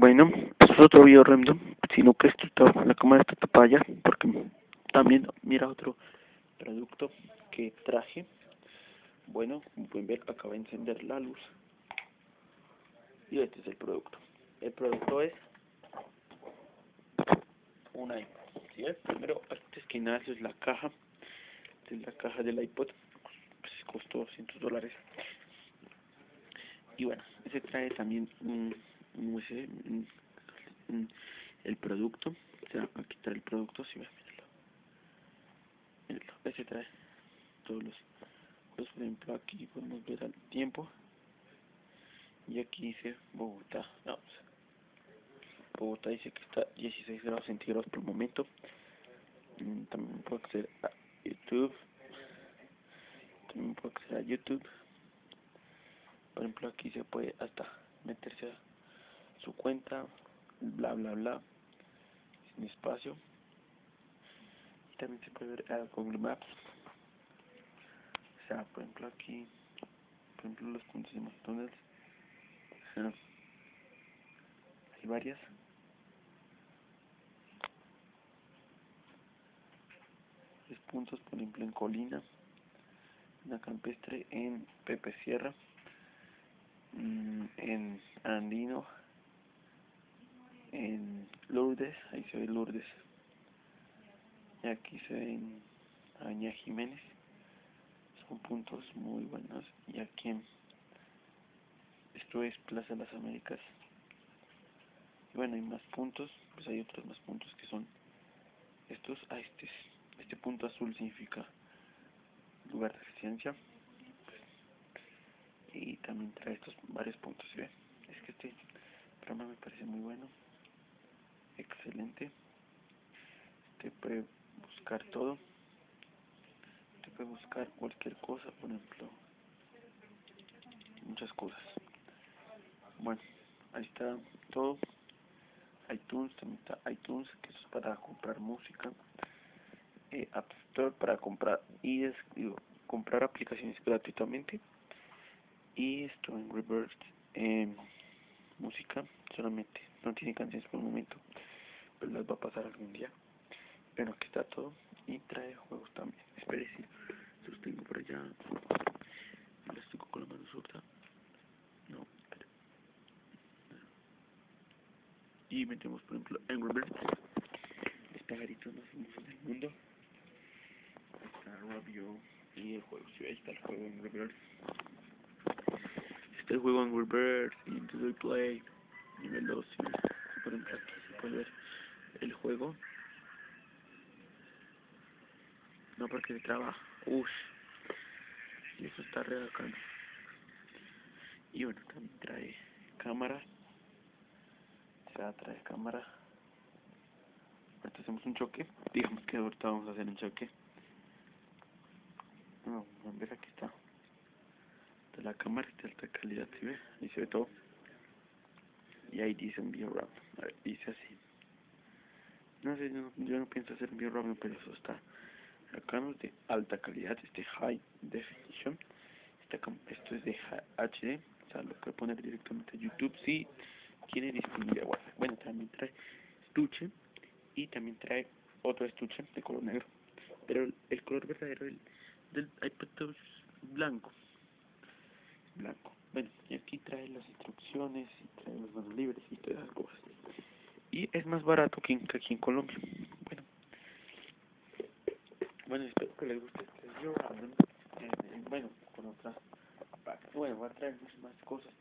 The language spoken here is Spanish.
Bueno, pues es otro video random, sino que esto está, la cámara está tapada ya, porque también mira otro producto que traje. Bueno, como pueden ver, acaba de encender la luz. Y este es el producto. El producto es un iPod. ¿sí? Primero, antes que nada, eso es la caja. Esta es la caja del iPod. Pues costó 200 dólares. Y bueno, ese trae también un el producto o sea aquí está el producto si ven mírenlo ese trae todos los por ejemplo aquí podemos ver el tiempo. Y aquí dice Bogotá vamos Bogotá dice que está 16 grados centígrados por momento. Mm, también puedo acceder a YouTube. También puedo acceder a YouTube. Por ejemplo aquí se puede hasta meterse a su cuenta, bla bla bla, sin espacio. Y también se puede ver a Google Maps. O sea, por ejemplo aquí, por ejemplo los puntos de McDonald's. hay varias. Tres puntos, por ejemplo en Colina, una campestre en Pepe Sierra, mm, en Andino, en Lourdes, ahí se ve Lourdes. Y aquí se ve en Avenida Jiménez. Son puntos muy buenos. Y aquí en esto es Plaza de las Américas. Y bueno, hay más puntos, pues hay otros más puntos que son estos. Ah, este, este punto azul significa lugar de residencia. Y también trae estos varios puntos, ¿sí Es que este programa me parece muy bueno te puede buscar todo te puede buscar cualquier cosa por ejemplo muchas cosas. Bueno ahí está todo. iTunes también está iTunes que es para comprar música. Eh, App Store para comprar y es, digo, comprar aplicaciones gratuitamente. Y esto en reverse música solamente no tiene canciones por el momento pero las va a pasar algún día. Pero aquí está todo. Y trae juegos también. Espere si los tengo por allá. Los tengo con la mano surta no y metemos por ejemplo Angry Birds los pajaritos más famosos del mundo. Está Rabio y el juego. Si ahí está el juego Angry Birds está el juego Angry Birds Into the Play nivel 2 por ejemplo aquí se puede ver el juego. No porque se trabaja uff y eso está re y bueno también trae cámara. O trae cámara. Ahorita hacemos un choque. Digamos que ahorita vamos a hacer un choque. No, a ver aquí está. De la cámara de alta calidad ¿sí ve? ahí se ve todo. Y ahí dice envío rap. Dice así no sé, yo no pienso hacer bien rápido, pero eso está acá no es de alta calidad, este high definition. esto es de HD, o sea, lo puede poner directamente a YouTube si tiene disponible WhatsApp. Bueno, también trae estuche y también trae otro estuche de color negro, pero el, color verdadero del, del iPad es blanco. Blanco. Bueno, y aquí trae las instrucciones y trae los manos libres y esas cosas y es más barato que, aquí en Colombia. Bueno, bueno espero que les guste este video. Eh, bueno, con otras. Bueno, voy a traer más cosas